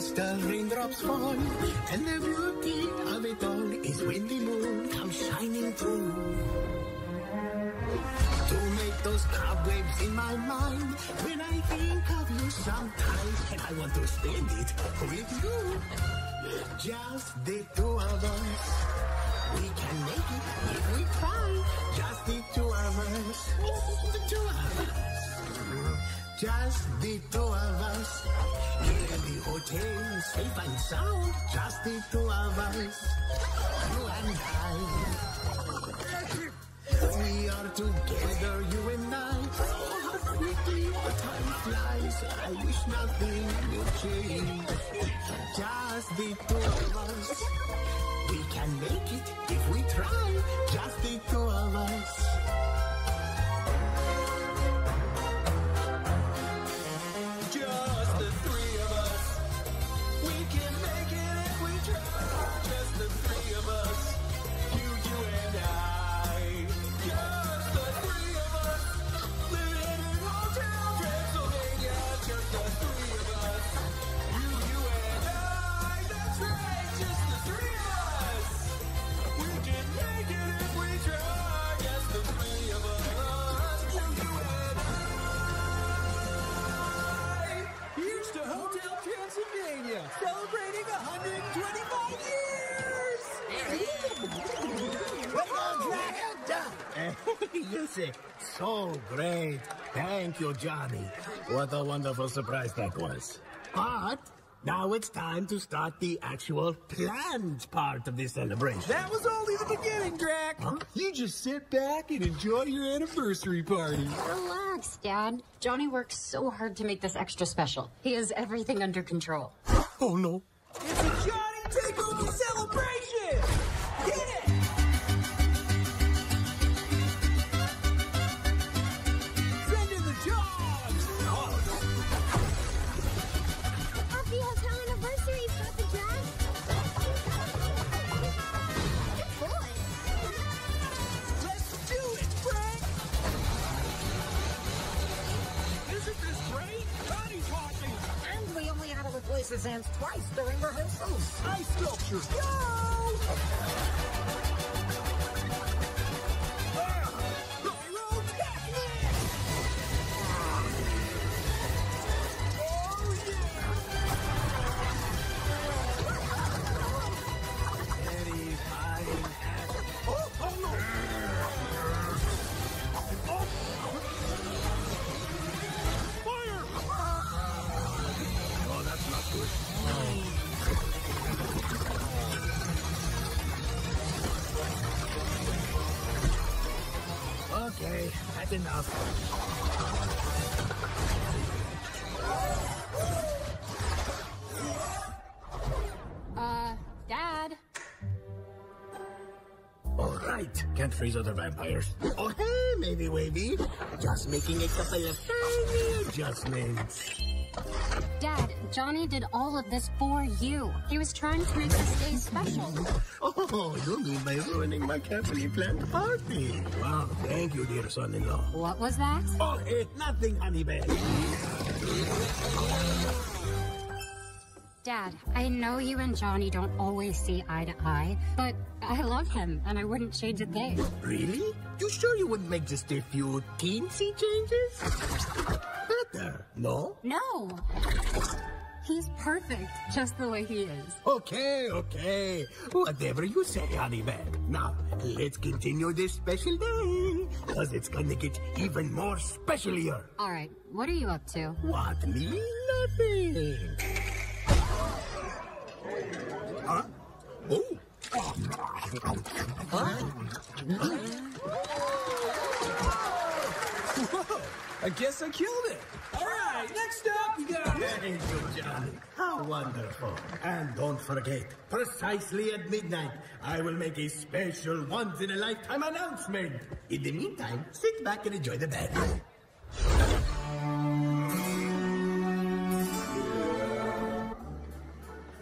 the raindrops fall, and the beauty of it all is when the moon comes shining through. To make those cobwebs in my mind when I think of you sometimes, and I want to spend it with you. Just the two of us. We can make it if we try. Just the two of us. The two of us. Just the two of us. Here in the hotel, safe and sound. Just the two of us. You and I. We are together, you and I. Oh, how quickly the time flies. I wish nothing would change. Just the two of us. We can make it if we try. Just the two of us. Years! you say, so great. Thank you, Johnny. What a wonderful surprise that was. But now it's time to start the actual planned part of the celebration. That was only the beginning, Drac. You just sit back and enjoy your anniversary party. Relax, Dad. Johnny worked so hard to make this extra special. He has everything under control. Oh no. It's a Johnny only had to replace his hands twice during rehearsals. Ice sculpture, go! Okay, that's enough. Uh, Dad? All right, can't freeze other vampires. Oh, hey, Mavey Wavey. Just making a couple of tiny adjustments. Dad, Johnny did all of this for you. He was trying to make this day special. Oh, you mean by ruining my carefully planned party? Wow, thank you, dear son-in-law. What was that? Oh, eh, nothing, honey bear. Dad, I know you and Johnny don't always see eye to eye, but I love him and I wouldn't change a thing. Really? You sure you wouldn't make just a few teensy changes? Better, no? No! He's perfect, just the way he is. Okay, okay. Whatever you say, honey bear. Now, let's continue this special day. Because it's gonna get even more specialier. Alright, what are you up to? What, me? Nothing. Huh? Oh. I guess I killed it. All right, next up, you got. Thank you, Johnny. How wonderful. And don't forget, precisely at midnight, I will make a special once-in-a-lifetime announcement. In the meantime, sit back and enjoy the bed.